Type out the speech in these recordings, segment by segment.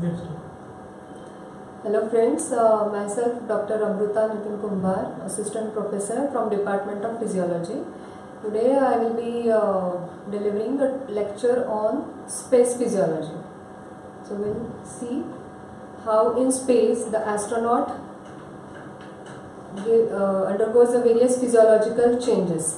Let's. Hello friends, uh, myself Dr. Amruta Nitin Kumbhar, Assistant Professor from Department of Physiology. Today I will be uh, delivering a lecture on space physiology. So we'll see how in space the astronaut give, uh, undergoes the various physiological changes.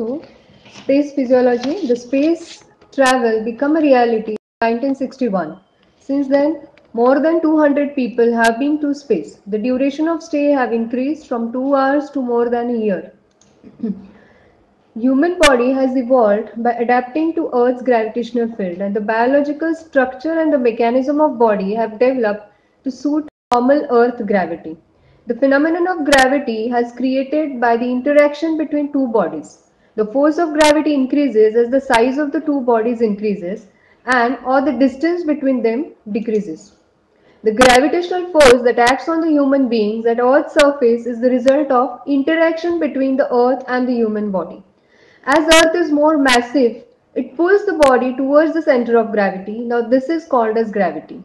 So, space physiology, the space travel become a reality in 1961. Since then, more than 200 people have been to space. The duration of stay have increased from 2 hours to more than a year. Human body has evolved by adapting to Earth's gravitational field and the biological structure and the mechanism of body have developed to suit normal Earth gravity. The phenomenon of gravity has created by the interaction between two bodies. The force of gravity increases as the size of the two bodies increases and or the distance between them decreases. The gravitational force that acts on the human beings at Earth's surface is the result of interaction between the Earth and the human body. As Earth is more massive, it pulls the body towards the center of gravity. Now this is called as gravity.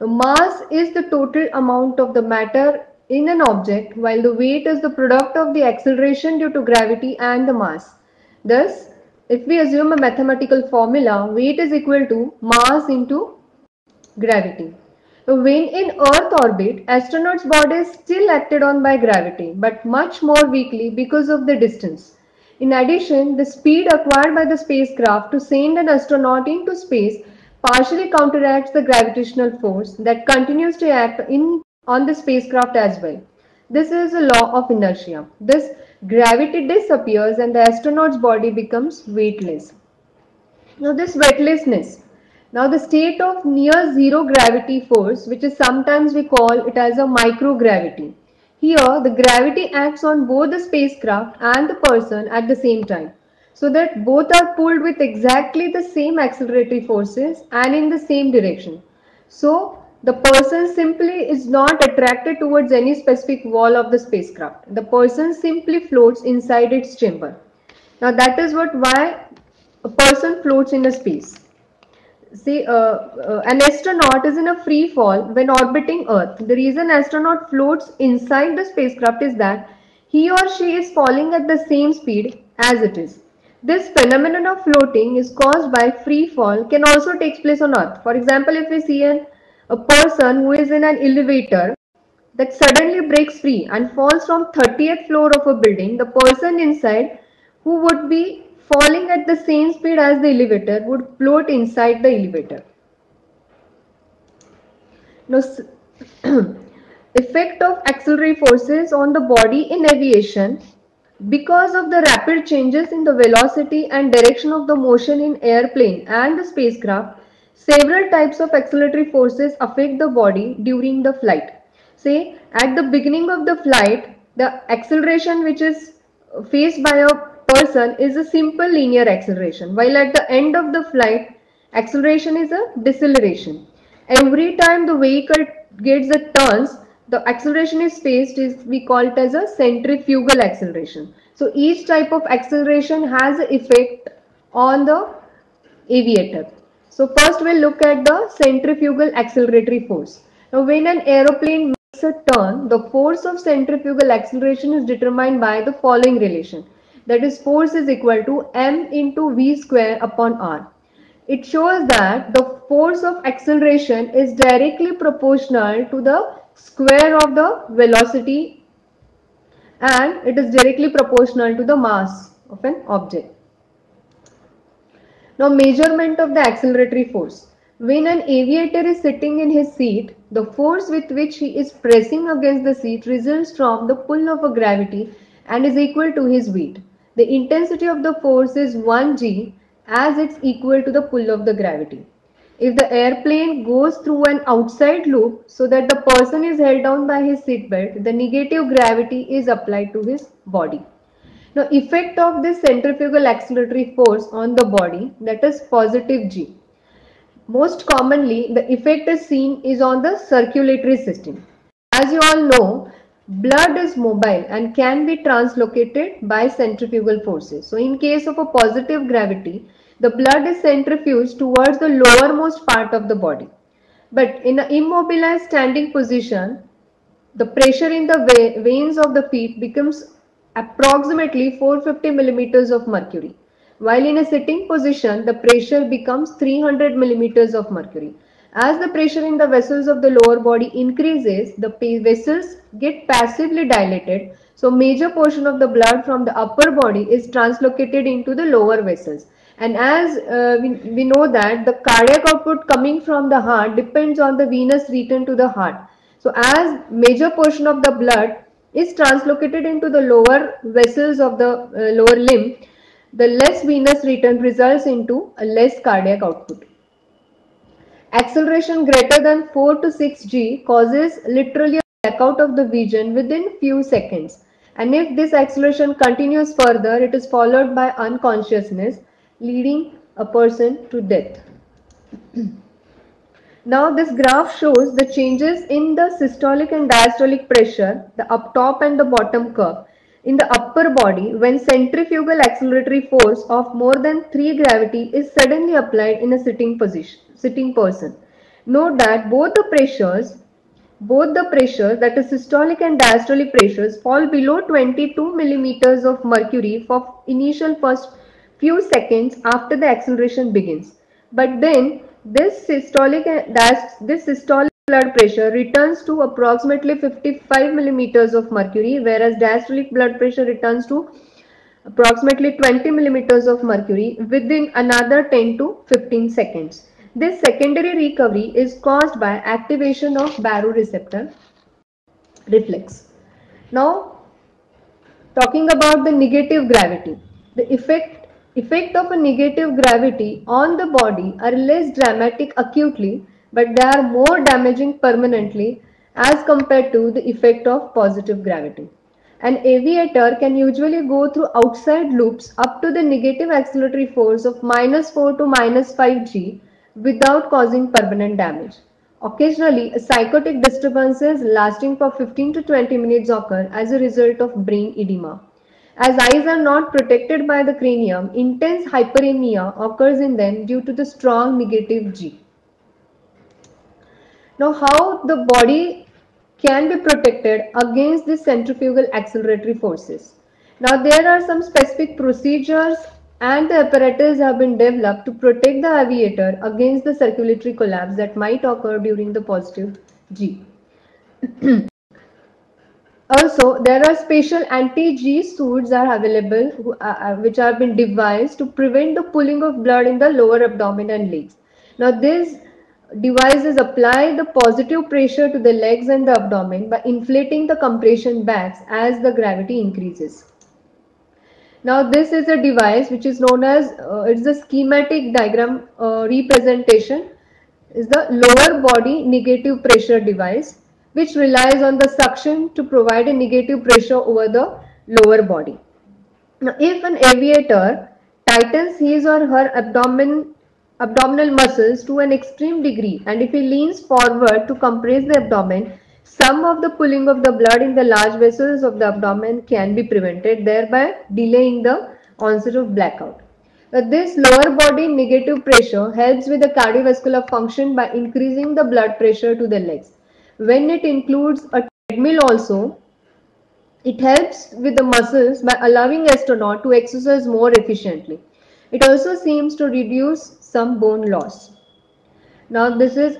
The mass is the total amount of the matter in an object while the weight is the product of the acceleration due to gravity and the mass. Thus, if we assume a mathematical formula, weight is equal to mass into gravity. When in Earth orbit, astronauts' body is still acted on by gravity, but much more weakly because of the distance. In addition, the speed acquired by the spacecraft to send an astronaut into space partially counteracts the gravitational force that continues to act in on the spacecraft as well. This is a law of inertia. This gravity disappears and the astronaut's body becomes weightless. Now this weightlessness, now the state of near zero gravity force which is sometimes we call it as a microgravity. Here the gravity acts on both the spacecraft and the person at the same time so that both are pulled with exactly the same acceleratory forces and in the same direction. So the person simply is not attracted towards any specific wall of the spacecraft. The person simply floats inside its chamber. Now that is what why a person floats in a space. See, uh, uh, an astronaut is in a free fall when orbiting Earth. The reason astronaut floats inside the spacecraft is that he or she is falling at the same speed as it is. This phenomenon of floating is caused by free fall can also take place on Earth. For example, if we see an a person who is in an elevator that suddenly breaks free and falls from 30th floor of a building, the person inside who would be falling at the same speed as the elevator would float inside the elevator. Now, effect of acceleratory forces on the body in aviation because of the rapid changes in the velocity and direction of the motion in airplane and the spacecraft Several types of acceleratory forces affect the body during the flight. Say at the beginning of the flight, the acceleration which is faced by a person is a simple linear acceleration while at the end of the flight acceleration is a deceleration. Every time the vehicle gets a turns the acceleration is faced is we call it as a centrifugal acceleration. So each type of acceleration has an effect on the aviator. So first we'll look at the centrifugal acceleratory force. Now when an aeroplane makes a turn, the force of centrifugal acceleration is determined by the following relation. That is force is equal to m into v square upon r. It shows that the force of acceleration is directly proportional to the square of the velocity and it is directly proportional to the mass of an object. Now measurement of the acceleratory force. When an aviator is sitting in his seat, the force with which he is pressing against the seat results from the pull of a gravity and is equal to his weight. the intensity of the force is 1g as it's equal to the pull of the gravity. If the airplane goes through an outside loop so that the person is held down by his seatbelt, the negative gravity is applied to his body. Now effect of this centrifugal acceleratory force on the body that is positive G. Most commonly the effect is seen is on the circulatory system. As you all know, blood is mobile and can be translocated by centrifugal forces. So in case of a positive gravity, the blood is centrifuged towards the lowermost part of the body. But in an immobilized standing position, the pressure in the veins of the feet becomes approximately 450 millimeters of mercury. While in a sitting position, the pressure becomes 300 millimeters of mercury. As the pressure in the vessels of the lower body increases, the vessels get passively dilated. So major portion of the blood from the upper body is translocated into the lower vessels. And as uh, we, we know that the cardiac output coming from the heart depends on the venous return to the heart. So as major portion of the blood is translocated into the lower vessels of the uh, lower limb, the less venous return results into a less cardiac output. Acceleration greater than 4 to 6 g causes literally a blackout of the vision within few seconds. And if this acceleration continues further, it is followed by unconsciousness, leading a person to death. now this graph shows the changes in the systolic and diastolic pressure, the up top and the bottom curve in the upper body when centrifugal acceleratory force of more than 3 gravity is suddenly applied in a sitting position sitting person. Note that both the pressures, both the pressures that is systolic and diastolic pressures fall below 22 millimeters of mercury for initial first few seconds after the acceleration begins. But then this systolic this systolic blood pressure returns to approximately 55 millimeters of mercury whereas diastolic blood pressure returns to approximately 20 millimeters of mercury within another 10 to 15 seconds. This secondary recovery is caused by activation of baroreceptor reflex. Now, talking about the negative gravity. The effect, effect of a negative gravity on the body are less dramatic acutely, but they are more damaging permanently as compared to the effect of positive gravity. An aviator can usually go through outside loops up to the negative acceleratory force of minus 4 to minus 5 g without causing permanent damage. Occasionally, psychotic disturbances lasting for 15 to 20 minutes occur as a result of brain edema. As eyes are not protected by the cranium, intense hyperemia occurs in them due to the strong negative G. Now, how the body can be protected against the centrifugal acceleratory forces. Now, there are some specific procedures and the apparatus have been developed to protect the aviator against the circulatory collapse that might occur during the positive G. also, there are special anti-G suits are available uh, uh, which have been devised to prevent the pulling of blood in the lower abdomen and legs. Now, these devices apply the positive pressure to the legs and the abdomen by inflating the compression bags as the gravity increases. Now this is a device which is known as, uh, it's a schematic diagram uh, representation is the lower body negative pressure device which relies on the suction to provide a negative pressure over the lower body. Now if an aviator tightens his or her abdomen, abdominal muscles to an extreme degree and if he leans forward to compress the abdomen, some of the pulling of the blood in the large vessels of the abdomen can be prevented, thereby delaying the onset of blackout. this lower body negative pressure helps with the cardiovascular function by increasing the blood pressure to the legs. When it includes a treadmill also, it helps with the muscles by allowing astronaut to exercise more efficiently. It also seems to reduce some bone loss. Now this is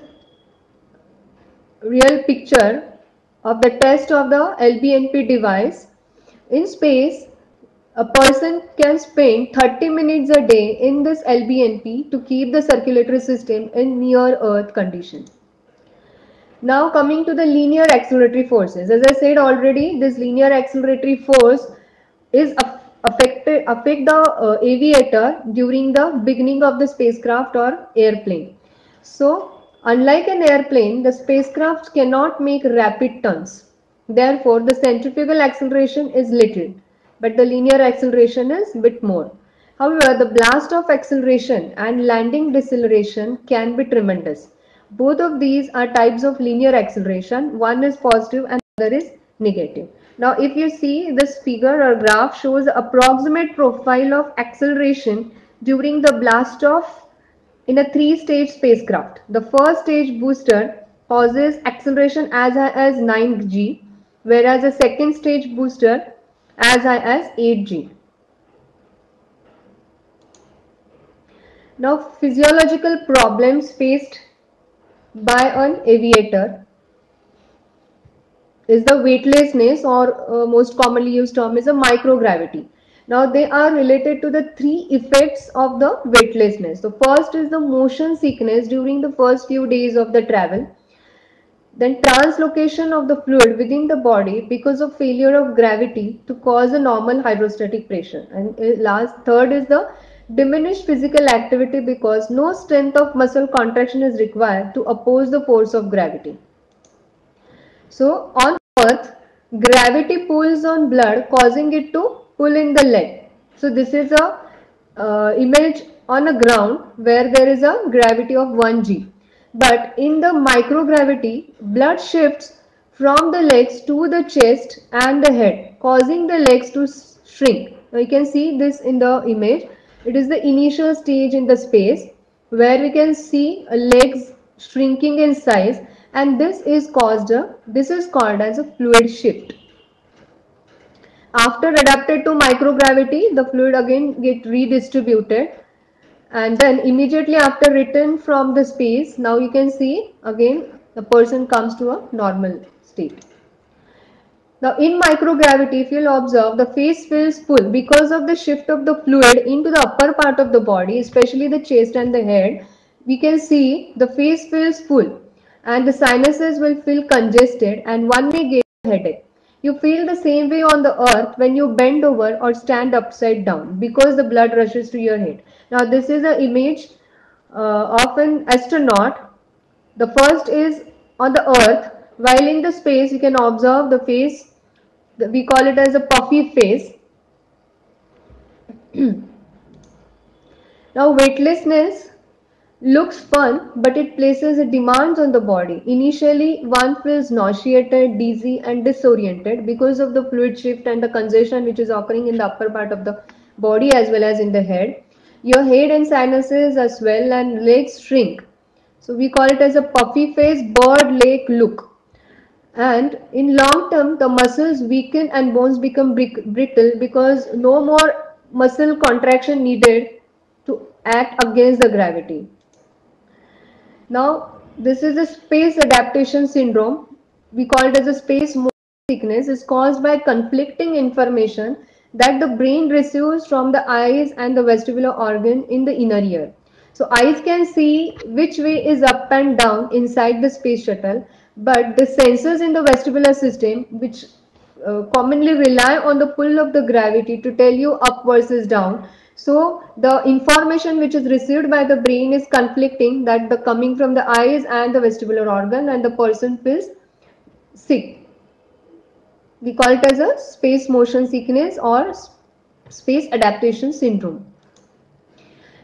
real picture of the test of the LBNP device. In space, a person can spend 30 minutes a day in this LBNP to keep the circulatory system in near earth condition. Now coming to the linear acceleratory forces. As I said already, this linear acceleratory force is affect, affect the uh, aviator during the beginning of the spacecraft or airplane. So, unlike an airplane, the spacecraft cannot make rapid turns. Therefore, the centrifugal acceleration is little, but the linear acceleration is bit more. However, the blast of acceleration and landing deceleration can be tremendous. Both of these are types of linear acceleration. One is positive and the other is negative. Now, if you see this figure or graph shows approximate profile of acceleration during the blast off in a three-stage spacecraft. The first stage booster causes acceleration as high as 9g, whereas the second stage booster as high as 8g. Now, physiological problems faced by an aviator is the weightlessness or uh, most commonly used term is a microgravity. Now they are related to the three effects of the weightlessness. The first is the motion sickness during the first few days of the travel. Then translocation of the fluid within the body because of failure of gravity to cause a normal hydrostatic pressure. And uh, last third is the diminished physical activity because no strength of muscle contraction is required to oppose the force of gravity. So on earth, gravity pulls on blood causing it to pull in the leg. So this is a uh, image on a ground where there is a gravity of 1 g. But in the microgravity, blood shifts from the legs to the chest and the head, causing the legs to shrink. Now you can see this in the image. It is the initial stage in the space where we can see legs shrinking in size and this is caused this is called as a fluid shift. After adapted to microgravity, the fluid again get redistributed and then immediately after return from the space, now you can see again the person comes to a normal state. Now in microgravity, if you'll observe, the face feels full because of the shift of the fluid into the upper part of the body, especially the chest and the head. We can see the face feels full and the sinuses will feel congested and one may get a headache. You feel the same way on the earth when you bend over or stand upside down because the blood rushes to your head. Now this is an image uh, of an astronaut. The first is on the earth while in the space you can observe the face we call it as a puffy face. now weightlessness looks fun but it places demands on the body. Initially one feels nauseated, dizzy and disoriented because of the fluid shift and the congestion which is occurring in the upper part of the body as well as in the head. Your head and sinuses as well and legs shrink. So we call it as a puffy face bird leg look and in long term the muscles weaken and bones become brittle because no more muscle contraction needed to act against the gravity. Now this is a space adaptation syndrome. We call it as a space sickness. Is caused by conflicting information that the brain receives from the eyes and the vestibular organ in the inner ear. So eyes can see which way is up and down inside the space shuttle but the sensors in the vestibular system, which uh, commonly rely on the pull of the gravity to tell you up versus down. So the information which is received by the brain is conflicting that the coming from the eyes and the vestibular organ and the person feels sick. We call it as a space motion sickness or space adaptation syndrome.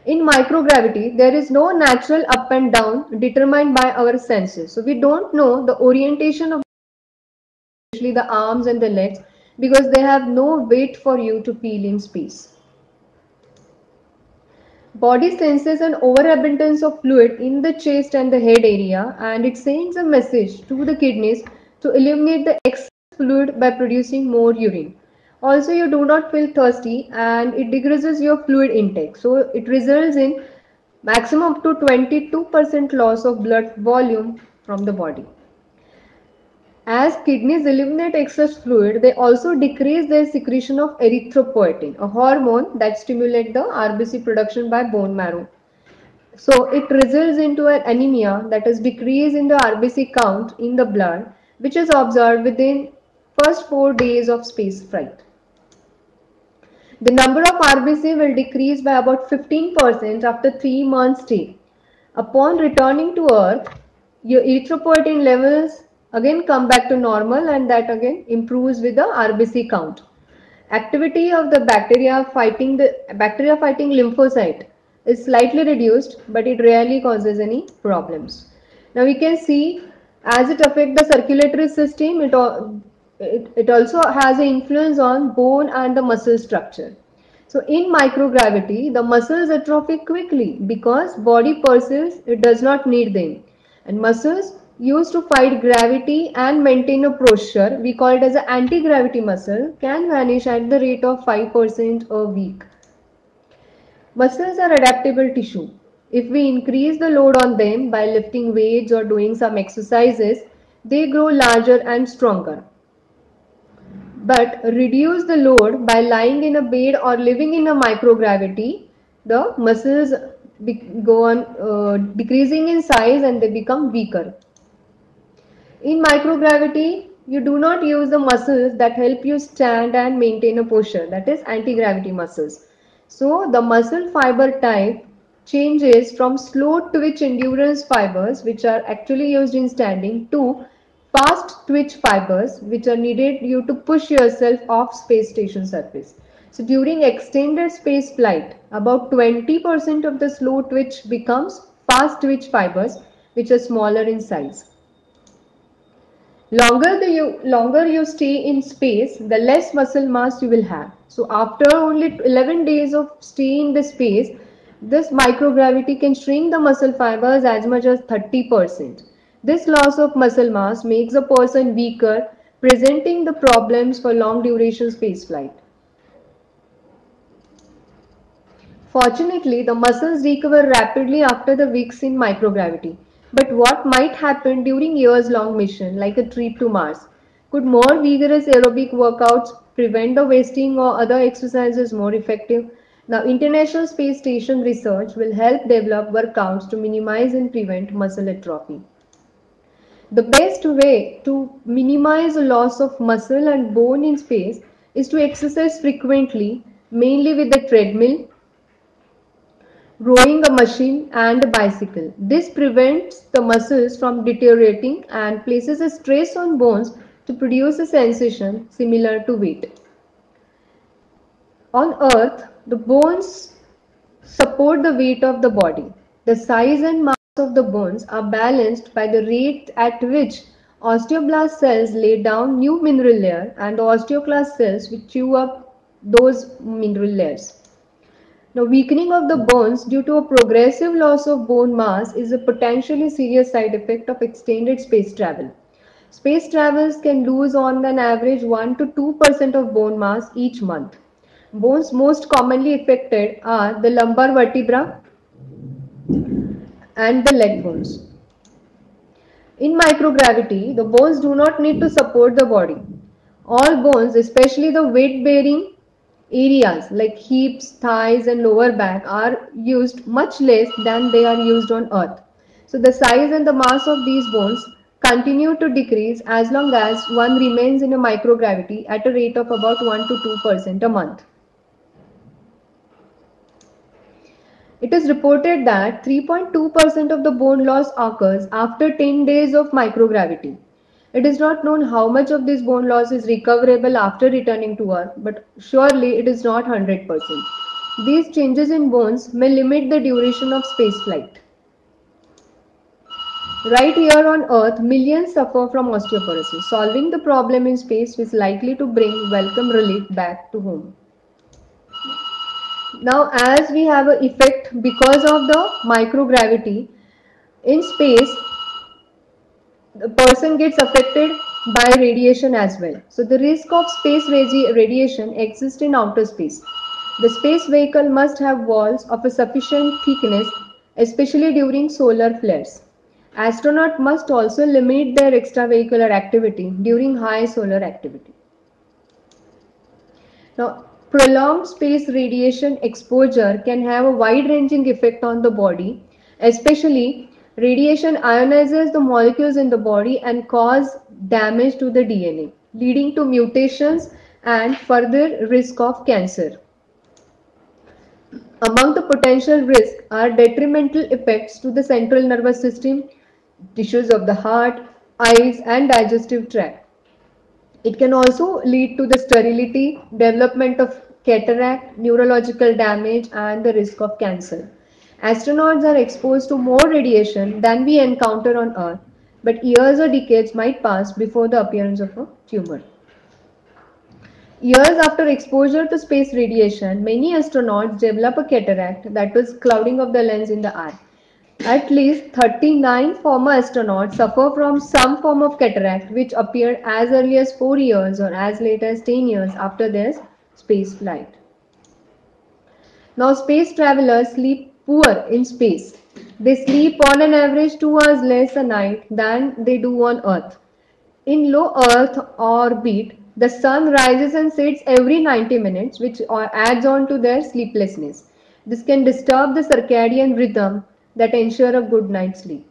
In microgravity, there is no natural up and down determined by our senses. So we don't know the orientation of especially the arms and the legs because they have no weight for you to feel in space. Body senses an overabundance of fluid in the chest and the head area and it sends a message to the kidneys to eliminate the excess fluid by producing more urine also you do not feel thirsty and it decreases your fluid intake. So it results in maximum up to 22% loss of blood volume from the body. As kidneys eliminate excess fluid they also decrease their secretion of erythropoietin a hormone that stimulates the rbc production by bone marrow. So it results into an anemia that is decrease in the rbc count in the blood which is observed within first 4 days of space flight The number of RBC will decrease by about 15% after 3 months stay. Upon returning to earth, your erythropoietin levels again come back to normal and that again improves with the RBC count. Activity of the bacteria fighting the bacteria fighting lymphocyte is slightly reduced but it rarely causes any problems. Now we can see as it affects the circulatory system it, it, it also has an influence on bone and the muscle structure. So in microgravity the muscles atrophy quickly because body perceives it does not need them and muscles used to fight gravity and maintain a posture, we call it as an anti-gravity muscle, can vanish at the rate of 5% a week. Muscles are adaptable tissue. If we increase the load on them by lifting weights or doing some exercises, they grow larger and stronger. But reduce the load by lying in a bed or living in a microgravity, the muscles go on uh, decreasing in size and they become weaker. In microgravity, you do not use the muscles that help you stand and maintain a posture, that is anti-gravity muscles. So the muscle fiber type changes from slow twitch endurance fibers, which are actually used in standing, to fast twitch fibers, which are needed you to push yourself off space station surface. So during extended space flight, about 20% of the slow twitch becomes fast twitch fibers, which are smaller in size. Longer the you longer you stay in space, the less muscle mass you will have. So after only 11 days of stay in the space, this microgravity can shrink the muscle fibers as much as 30%. This loss of muscle mass makes a person weaker, presenting the problems for long duration space flight. Fortunately, the muscles recover rapidly after the weeks in microgravity. But what might happen during years long mission like a trip to Mars? Could more vigorous aerobic workouts prevent the wasting or other exercises more effective? Now, International Space Station research will help develop workouts to minimize and prevent muscle atrophy. The best way to minimize a loss of muscle and bone in space is to exercise frequently, mainly with the treadmill, rowing a machine and a bicycle. This prevents the muscles from deteriorating and places a stress on bones to produce a sensation similar to weight. On earth, the bones support the weight of the body. The size and of the bones are balanced by the rate at which osteoblast cells lay down new mineral layer and osteoclast cells which chew up those mineral layers. Now, weakening of the bones due to a progressive loss of bone mass is a potentially serious side effect of extended space travel. Space travels can lose on an average 1 to 2% of bone mass each month. Bones most commonly affected are the lumbar vertebra and the leg bones. In microgravity, the bones do not need to support the body. All bones, especially the weight bearing areas like hips, thighs and lower back are used much less than they are used on earth. So the size and the mass of these bones continue to decrease as long as one remains in a microgravity at a rate of about 1 to 2% a month. It is reported that 3.2% of the bone loss occurs after 10 days of microgravity. It is not known how much of this bone loss is recoverable after returning to Earth, but surely it is not 100%. These changes in bones may limit the duration of spaceflight. Right here on Earth, millions suffer from osteoporosis. Solving the problem in space is likely to bring welcome relief back to home. Now, as we have an effect because of the microgravity, in space, the person gets affected by radiation as well. So the risk of space radiation exists in outer space. The space vehicle must have walls of a sufficient thickness, especially during solar flares. Astronaut must also limit their extravehicular activity during high solar activity. Now, prolonged space radiation exposure can have a wide-ranging effect on the body, especially Radiation ionizes the molecules in the body and cause damage to the DNA, leading to mutations and further risk of cancer. Among the potential risks are detrimental effects to the central nervous system, tissues of the heart, eyes and digestive tract. It can also lead to the sterility, development of cataract, neurological damage and the risk of cancer. Astronauts are exposed to more radiation than we encounter on Earth, but years or decades might pass before the appearance of a tumor. Years after exposure to space radiation, many astronauts develop a cataract, that is clouding of the lens in the eye. At least 39 former astronauts suffer from some form of cataract which appeared as early as 4 years or as late as 10 years after their space flight. Now space travelers sleep poor in space. They sleep on an average 2 hours less a night than they do on Earth. In low Earth orbit, the sun rises and sets every 90 minutes, which adds on to their sleeplessness. This can disturb the circadian rhythm that ensure a good night's sleep.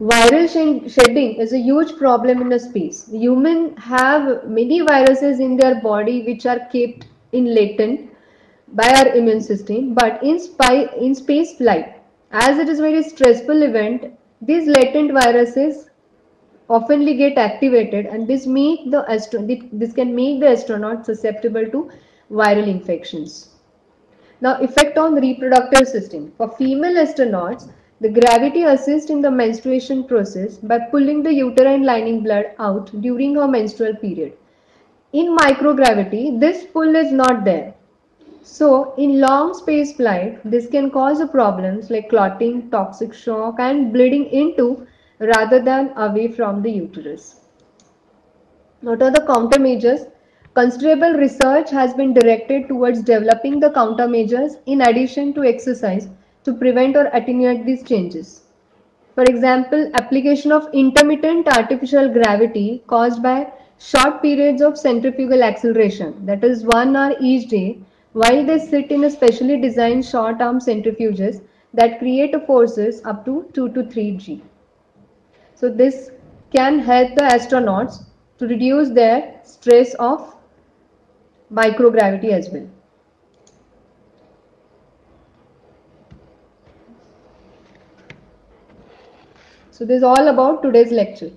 Viral shedding is a huge problem in the space. Humans have many viruses in their body which are kept in latent by our immune system, but in, in space flight, as it is a very stressful event, these latent viruses oftenly get activated and this make the astro this can make the astronaut susceptible to viral infections. Now effect on reproductive system. For female astronauts, the gravity assists in the menstruation process by pulling the uterine lining blood out during her menstrual period. In microgravity, this pull is not there. So, in long space flight, this can cause problems like clotting, toxic shock and bleeding into rather than away from the uterus. What are the countermeasures? Considerable research has been directed towards developing the countermeasures in addition to exercise to prevent or attenuate these changes. For example, application of intermittent artificial gravity caused by short periods of centrifugal acceleration, that is one hour each day, while they sit in a specially designed short arm centrifuges that create forces up to 2 to 3 G. So this can help the astronauts to reduce their stress of microgravity as well. So this is all about today's lecture.